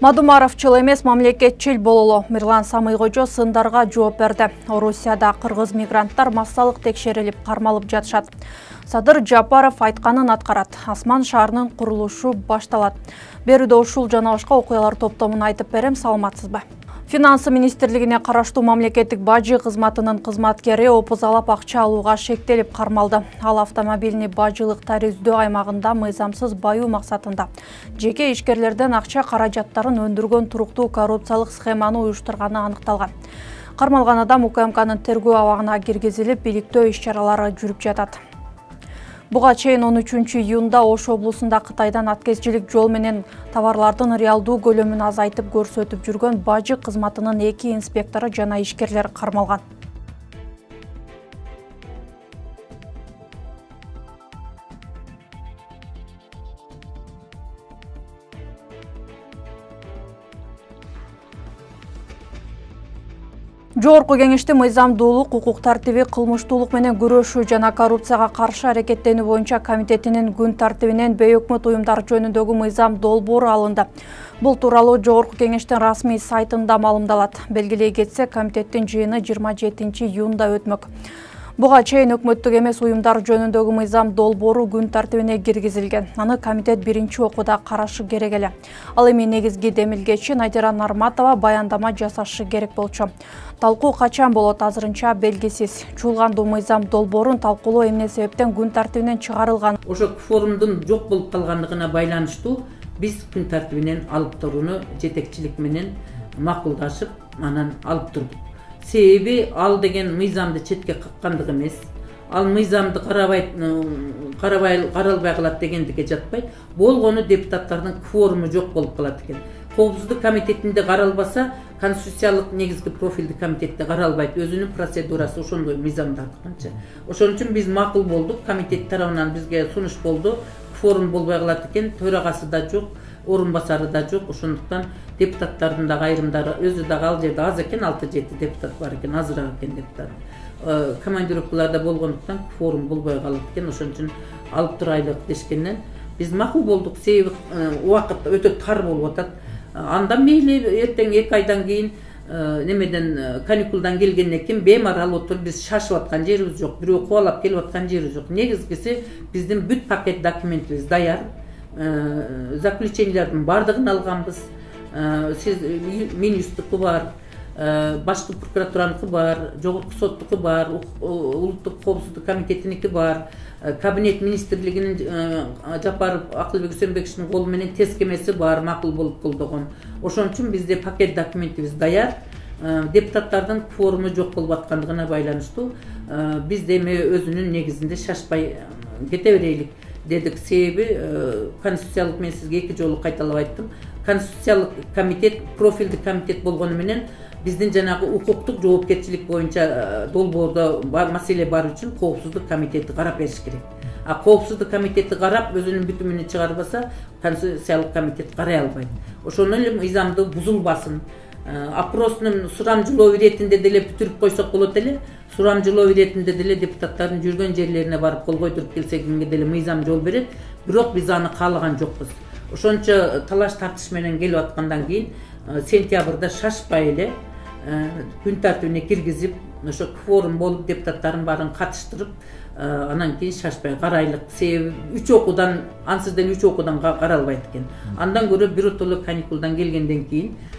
мадумаровчул эмес мамлекетчил бололу мирлан самыйкожо сындарга жооп берди. Орусияда кыргыз мигранттар массалык текшерилип кармалып жатышат. Садыр жапаров айтканын аткарат. Асман шаарынын курулушу башталат. Берүүдө ушул жана башка окуялар топтомун айтып берем саламатсызбы финанс министрлигине караштуу мамлекеттик бажы кызматынын кызматкери опузалап акча алууга шектелип кармалды. Ал автомобильни бажылык тарифдөө аймагында мыйзамсыз баюу максатында. Жеке ишкерлерден акча каражаттарын өндүргөн туруктуу коррупциялык схеманы уюштурганы аныкталган. Кармалган адам укмкнын тергөө абагына киргизилип иликтөө иш чаралары жүрүп жатат чейин он үчүнчү июнда ош облусунда кытайдан аткезчилик жол менен товарлардын реалдуу көлөмүн азайтып көрсөтүп жүргөн бажы кызматынын эки инспектору жана ишкерлер кармалган. Жогорку кеңеште мыйзамдуулук укук тартиби кылмыштуулук менен күрөшүү жана коррупцияга каршы аракеттенүү боюнча комитетинин күн тартибинен бейөкмөт уюмдар жөнүндөгү мыйзам долбоору алынды. Бул тууралуу жогорку кеңештин расмий сайтында маалымдалат. Белгилей кетсек комитеттин жыйыны жыйырма жетинчи июнда өтмөк буга чейин өкмөттүк эмес уюмдар жөнүндөгү мыйзам долбоору күн тартибине киргизилген. Аны комитет биринчи окууда карашы керек эле. Ал эми негизги демилгечи надира нарматова баяндама жасашы керек болчу. Талкуу качан болот азырынча белгисиз. Чуулгандуу мыйзам долбоорун талкуулоо эмне себептен күн тартибинен чыгарылган? Ошо форумдун жок болуп калгандыгына байланыштуу биз күн тартибинен алып турууну жетекчилик менен макулдашып анан алып турдук себеби ал деген мыйзамды четке қаққандық емес ал мыйзамды қарабай қаралбай қалады дегендікке жатпайды болғаны депутаттардың кворумы жоқ болып қалады екен. Қауіпсіздік комитетінде қаралбаса конституциялық негізгі профильді комитетте қаралбайды. Өзінің процедурасы ошондой мыйзамдарды канча ошон үчүн биз макул болдук комитет тарабынан бизге сунуш болду форум болбой калат экен төрагасы да жок орун басары да жок ошондуктан депутаттардын дагы айрымдары өзү дагы ал жерде аз экен алты жети депутат бар экен азыраак экен депутат. Э, командировкаларда болгондуктан форум болбой калат экен. Ошон үчүн алып турайлык дешкенден биз макул болдук. Себеби э, убакыт өтө тар болуп атат. Анда мейли эртең эки айдан кийин э, немеден каникулдан келгенден кийин беймарал отуруп биз шашып аткан жерибиз жок. Бирөө кубалап келип аткан жерибиз жок. Негизгиси биздин бүт пакет документибиз даяр. Э, заключениялардың барлығын алғанбыз э, сіз э, министрдікі бар бар башқы прокуратураныкы бар жогорку соттуку бар улуттук коопсуздук комитетиники бар. Кабинет министрлигинин ә, жапаров акылбек үсөнбековичтин колу менен тескемеси бар макул болуп колдогон ошон үчүн бизде пакет документибиз даяр. Депутаттардын кворуму жок болуп аткандыгына байланыштуу биз эми өзүнүн негизинде шашпай кете берелик дедік себебі ә, конституциялық мен сізге екі жолы қайталап айттым. Конституциялық комитет профильдік комитет болғаныменен біздің жаңағы құқықтық жауапкершілік бойынша э, долбоорда бар, мәселе бар үшін қауіпсіздік комитеті қарап беріш керек. А қауіпсіздік комитеті қарап өзінің бітіміне шығарбаса конституциялық комитет қарай алмайды. Ошон э, эле мыйзамды бузулбасын опростун сурамжылоо иретинде деле бүтүрүп койсок болот эле сурамжылоо иретинде деле депутаттардын жүргөн жерлерине барып кол койдуруп келсекге деле мыйзам жол берет. Бирок биз аны каалаган жокпуз. Ошончо талаш тартыш менен келип аткандан кийин э, сентябрда шашпай эле э, күн тартибине киргизип ошо кворум болуп депутаттардын баарын катыштырып э, анан кийин шашпай карайлык себеби үч окуудан ансыз деле үч окуудан каралбайт экен. Андан көрө биротоло каникулдан келгенден кийин Э,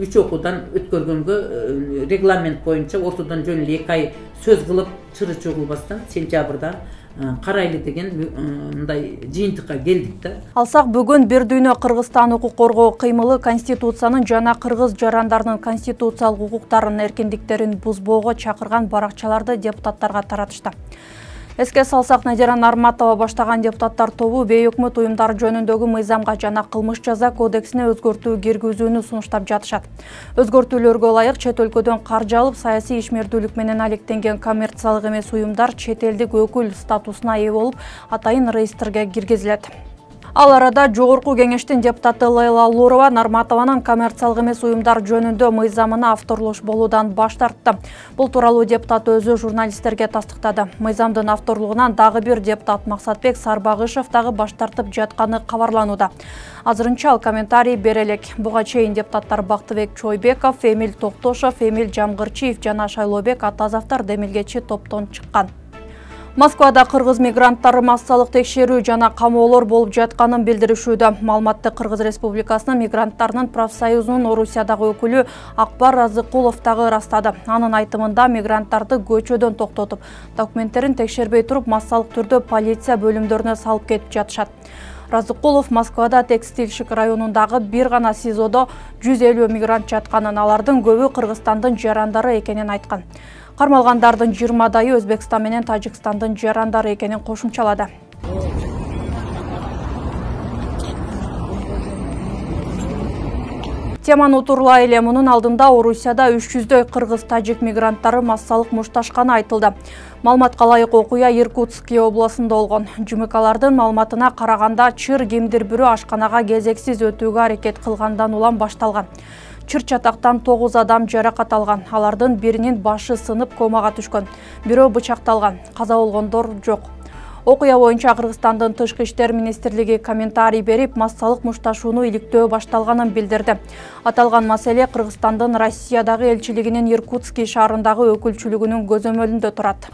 үч окуудан өткөргөнгө э, регламент боюнча ортодон жөн эле эки ай сөз кылып чыры чогулбастан сентябрда э, карайлы деген мындай жыйынтыкка келдик да. Алсак бүгүн бир дүйнө кыргызстан укук коргоо кыймылы конституциянын жана кыргыз жарандарынын конституциялык укуктарын эркиндиктерин бузбоого чакырган баракчаларды депутаттарга таратышты эске салсак надира нарматова баштаган депутаттар тобу бейөкмөт уюмдар жөнүндөгү мыйзамга жана кылмыш жаза кодексине өзгөртүү киргизүүнү сунуштап жатышат. Өзгөртүүлөргө ылайык чет өлкөдөн каржы алып саясий ишмердүүлүк менен алектенген коммерциялык эмес уюмдар чет элдик өкүл статусуна ээ болуп атайын реестрге киргизилет ал арада жогорку кеңештин депутаты лейла лурова нарматованын коммерциялык эмес уюмдар жөнүндө мыйзамына авторлош болуудан баш тартты. Бул тууралуу депутат өзү журналисттерге тастыктады. Мыйзамдын авторлугунан дагы бир депутат максатбек сарбагышев дагы баш тартып жатканы кабарланууда. Азырынча ал комментарий бере элек буга чейин депутаттар бактыбек чойбеков эмил токтошов эмил жамгырчиев жана шайлообек атазовдор демилгечи топтон чыккан москвада кыргыз мигранттары массалык текшерүү жана камоолор болуп жатканын билдиришүүдө маалыматты кыргыз республикасынын мигранттарынын профсоюзунун орусиядагы өкүлү акбар разыкулов дагы ырастады анын айтымында мигранттарды көчөдөн токтотуп документтерин текшербей туруп массалык түрдө полиция бөлүмдөрүнө салып кетип жатышат. Разыкулов москвада текстильщик районундагы бир гана сизодо жүз элүү мигрант жатканын алардын көбү кыргызстандын жарандары экенин айткан кармалгандардын жыйырмадайы өзбекстан менен тажикстандын жарандары экенин кошумчалады. Теманы утурлай эле мунун алдында орусияда үч жүздөй кыргыз тажик мигранттары массалык мушташканы айтылды. Маалыматка ылайык окуя иркутский областында болгон. Жмклардын маалыматына караганда чыр кимдир бирөө ашканага кезексиз өтүүгө аракет кылгандан улам башталган чыр чатактан тогуз адам жаракат алган. Алардын биринин башы сынып комага түшкөн. Бирөө бычакталган. Каза болгондор жок. Окуя боюнча кыргызстандын тышкы иштер министрлиги комментарий берип массалык мушташууну иликтөө башталганын билдирди. Аталган маселе кыргызстандын россиядагы элчилигинин иркутский шаарындагы өкүлчүлүгүнүн көзөмөлүндө турат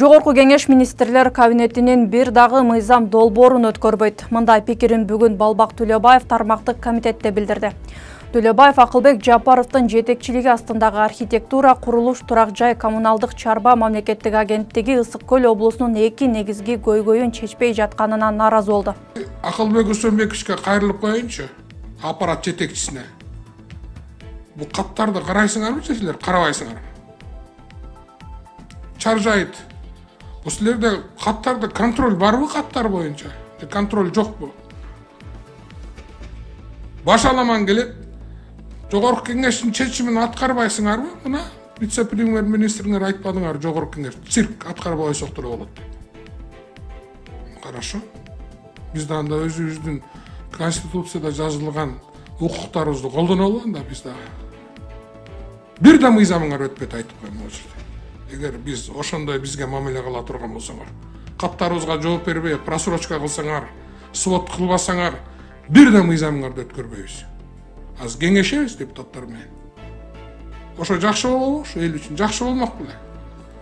жогорку кеңеш министрлер кабинетинин бир дагы мыйзам долбоорун өткөрбөйт. Мындай пикирин бүгүн балбак төлөбаев тармактык комитетте билдирди. Төлөбаев акылбек жапаровдун жетекчилиги астындагы архитектура курулуш турак жай коммуналдык чарба мамлекеттик агенттиги ысык көл облусунун эки негизги көйгөйүн чечпей жатканына нааразы болду. Акылбек кайрылып аппарат жетекчисине. Бул каттарды карайсыңарбы же силер карабайсыңарбы жайыт бул силерде каттарды контроль барбы каттар боюнча же контроль жокпу башаламан келет жогорку кеңештин чечимин аткарбайсыңарбы мына вице премьер министриңер айтпадыңарбы жогорку кеңеш цирк аткарбай койсок деле болот хорошо биз да анда өзүбүздүн конституцияда жазылган укуктарыбызды колдонолу анда биз дагы бир да мыйзамыңар өтпөйт айтып коеюн могу жерде эгер биз ошондой бизге мамиле кыла турган болсоңор каттарыбызга жооп бербей просрочка кылсаңар свод кылбасаңар бир да мыйзамыңарды өткөрбөйбүз азыр кеңешебиз депутаттар менен ошо жакшы болобу ушу эл үчүн жакшы болмок беле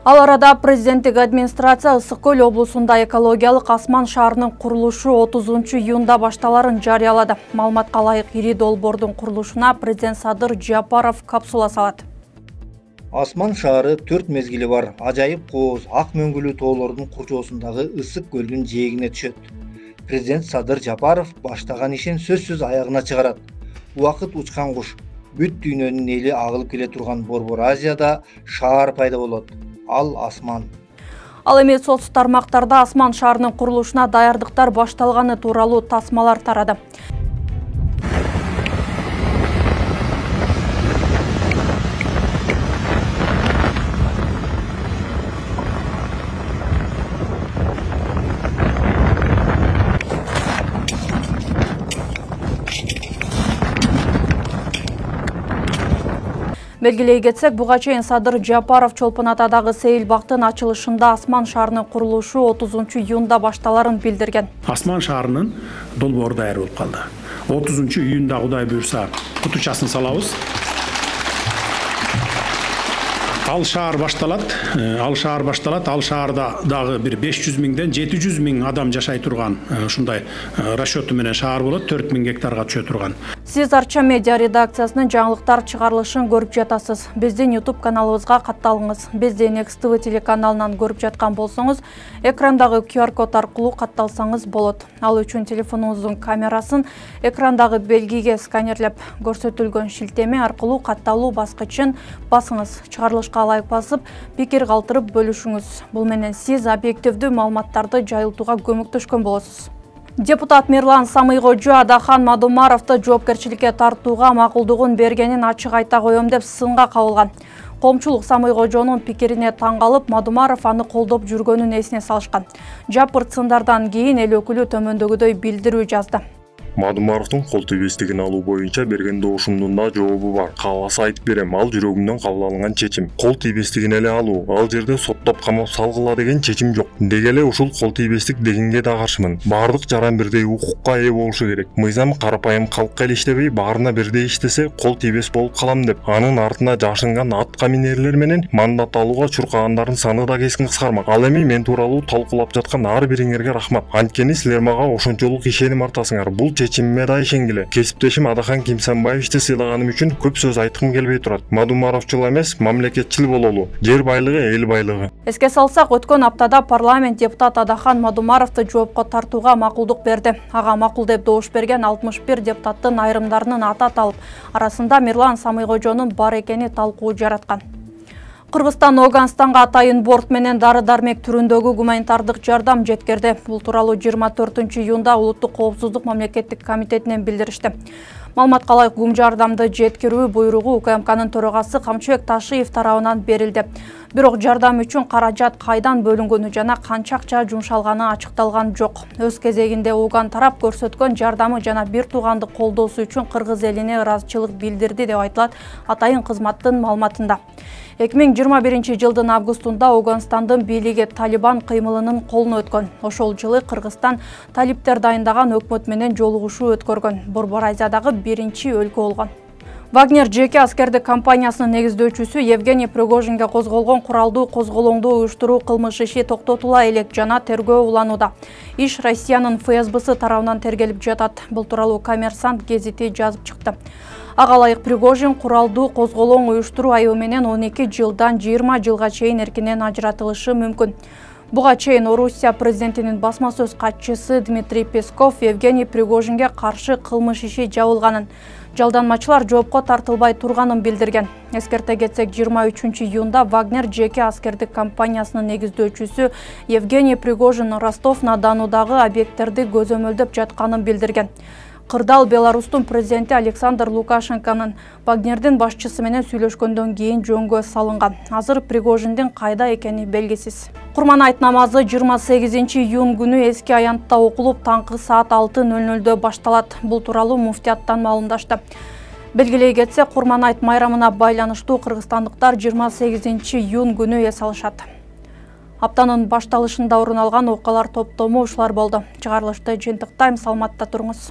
ал арада президенттик администрация ысык көл облусунда экологиялык асман шаарынын курулушу отузунчу июнда башталарын жарыялады маалыматка ылайык ири долбоордун курулушуна президент садыр жапаров капсула салат асман шаары төрт мезгили бар. Ажайып кооз ак мөңгүлүү тоолордун курчоосундагы ысык көлдүн жээгине түшөт президент садыр жапаров баштаган ишин сөзсүз аягына чыгарат убакыт учкан куш бүт дүйнөнүн эли агылып келе турган борбор азияда шаар пайда болот ал асман ал эми соц тармактарда асман шаарынын курулушуна даярдыктар башталганы тууралуу тасмалар тарады. Белгилей кетсек буга чейин садыр жапаров чолпон атадагы сейил бактын ачылышында асман шаарынын курулушу отузунчу июнда башталарын билдирген асман шаарынын долбоору даяр болуп калды отузунчу июнда кудай буюрса кутучасын салабыз ал шаар башталат ал шаар башталат ал шаарда дагы бир беш жүз миңден жети жүз миң адам жашай турган ушундай расчету менен шаар болот төрт миң гектарга түшө турган сиз арча медиа редакциясынын жаңылыктар чыгарылышын көрүп жатасыз биздин youtube каналыбызга катталыңыз бизди next tv телеканалынан көрүп жаткан болсоңуз экрандагы qr код аркылуу катталсаңыз болот ал үчүн телефонуңуздун камерасын экрандагы белгиге сканерлеп көрсөтүлгөн шилтеме аркылуу катталуу баскычын басыңыз чыгарылышка лайк басып пикир калтырып бөлүшүңүз. Бул менен сиз объективдүү маалыматтарды жайылтууга көмөктөшкөн болосуз. Депутат мирлан самыйкожо адахан мадумаровду жоопкерчиликке тартууга макулдугун бергенин ачык айта коем деп сынга кабылган. Коомчулук самыйкожонун пикирине таң калып мадумаров аны колдоп жүргөнүн эсине салышкан. Жапырт сындардан кийин эл өкүлү төмөндөгүдөй билдирүү жазды мадумаровдун кол тийбестигин алуу боюнча берген добушумдун да жообу бар. Кааласа айтып берем ал жүрөгүмдөн кабыл алынган чечим. Кол тийбестигин эле алуу ал жерде соттоп камап салгыла деген чечим жок. Деги ушул кол тийбестик дегенге да каршымын. Баардык жаран бирдей укукка ээ болушу керек. Мыйзам карапайым калкка эле иштебей баарына бирдей иштесе кол тийбес болуп калам деп. Анын артына жашынган атка минерлер менен мандат алууга чуркагандардын саны да кескин кыскармак. Ал эми мен тууралуу талкуулап жаткан ар бириңерге рахмат. Анткени силер мага ошончолук ишеним артасыңар. Бул чечимиме да ишенгиле кесиптешим адахан кимсанбаевичти сыйлаганым үчүн көп сөз айткым келбей турат мадумаровчул эмес мамлекетчил бололу жер байлыгы эл байлыгы эске салсак өткөн аптада парламент депутат адахан мадумаровду жоопко тартууга макулдук берди ага макул деп добуш берген алтымыш бир депутаттын айрымдарынын аты аталып арасында мирлан самыйкожонун бар экени талкуу жараткан кыргызстан оганстанга атайын борт менен дары дармек түрүндөгү гуманитардык жардам жеткирди бул тууралуу жыйырма төртүнчү июнда улуттук коопсуздук мамлекеттик комитетинен билдиришти. Маалыматка ылайык гум жардамды жеткирүү буйругу укмкнын төрагасы камчыбек ташиев тарабынан берилди бирок жардам үчүн каражат кайдан бөлүнгөнү жана канча акча жумшалганы ачыкталган жок. Өз кезегинде уган тарап көрсөткөн жардамы жана бир тууганды колдоосу үчүн кыргыз элине ыраазычылык билдирди деп айтылат атайын кызматтын маалыматында. Эки миң жыйырма биринчи жылдын августунда ауганстандын бийлиги талибан кыймылынын колуна өткөн. Ошол жылы кыргызстан талиптер дайындаган өкмөт менен жолугушуу өткөргөн. Борбор азиядагы биринчи өлкө болгон вагнер жеке аскердик компаниясынын негиздөөчүсү евгений пригожинге козголгон куралдуу козголоңду уюштуруу кылмыш иши токтотула элек жана тергөө уланууда. Иш россиянын фсбсы тарабынан тергелип жатат. Бул тууралуу коммерсант гезити жазып чыкты. Ага ылайык пригожин куралдуу козголоң уюштуруу айыбы менен он эки жылдан жыйырма жылга чейин эркинен ажыратылышы мүмкүн буга чейин орусия президентинин басма сөз катчысы дмитрий песков евгений пригожинге каршы кылмыш иши жабылганын. Жалданмачылар жоопко тартылбай турганын билдирген. Эскерте кетсек жыйырма үчүнчү июнда вагнер жеке аскердик компаниясынын негиздөөчүсү евгений пригожин ростов на донудагы объекттерди көзөмөлдөп жатканын билдирген кырдаал беларустун президенти александр лукашенконун вагнердин башчысы менен сүйлөшкөндөн кийин жөнгө салынган. Азыр пригожиндин кайда экени белгисиз. Курман айт намазы жыйырма сегизинчи июнь күнү эски аянтта окулуп таңкы саат алты нөл нөлдө башталат. Бул тууралуу муфтияттан маалымдашты. Белгилей кетсек курман айт майрамына байланыштуу кыргызстандыктар жыйырма сегизинчи июнь күнү эс алышат. Аптанын башталышында орун алган окуялар топтому ушулар болду. Чыгарылышты жыйынтыктайм саламатта туруңуз